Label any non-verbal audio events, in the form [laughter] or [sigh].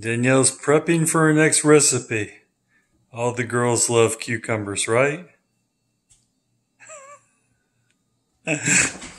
Danielle's prepping for her next recipe. All the girls love cucumbers, right? [laughs]